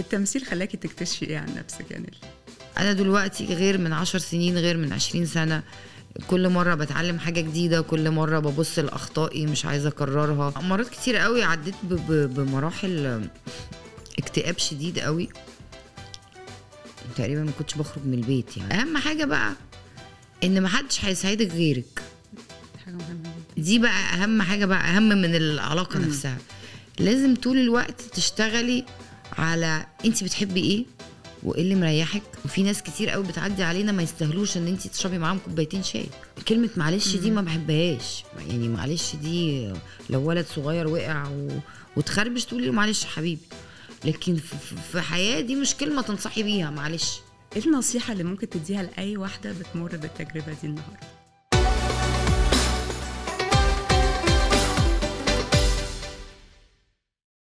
التمثيل خلاكي تكتشفي إيه عن نفسك يا نيل أنا دلوقتي غير من عشر سنين غير من عشرين سنة كل مرة بتعلم حاجة جديدة كل مرة ببص لأخطائي مش عايزة أكررها. مرات كتير قوي عديت بمراحل اكتئاب شديد قوي. تقريبا ما كنتش بخرج من البيت يعني. أهم حاجة بقى إن محدش هيساعدك غيرك. حاجة دي بقى أهم حاجة بقى أهم من العلاقة. نفسها. لازم طول الوقت تشتغلي على انت بتحبي إيه وايه اللي مريحك. وفي ناس كتير قوي بتعدي علينا ما يستاهلوش ان انت تشربي معاهم كوبايتين شاي. كلمة معلش دي ما بحبهاش. يعني معلش دي لو ولد صغير وقع و... وتخربش تقولي له معلش حبيبي. لكن في حياه دي مش كلمة تنصحي بيها معلش. إيه النصيحة اللي ممكن تديها لأي واحدة بتمر بالتجربة دي النهارده؟